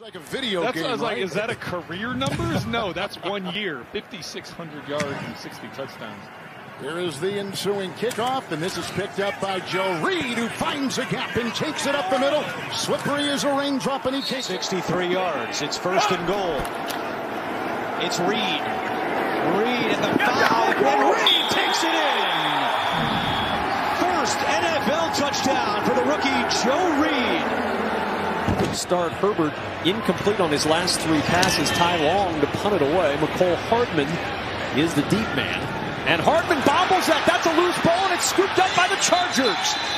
like a video That's game. I was like, is that a career numbers? No, that's one year, 5,600 yards and 60 touchdowns. Here is the ensuing kickoff, and this is picked up by Joe Reed, who finds a gap and takes it up the middle. Slippery as a raindrop, and he takes 63 yards. It's first and goal. It's Reed. Reed at the foul. And Reed takes it in. First NFL touchdown for the rookie Joe Reed. Start Herbert incomplete on his last three passes. Ty Long to punt it away. Mecole Hardman is the deep man. And Hardman bobbles that. That's a loose ball, and it's scooped up by the Chargers.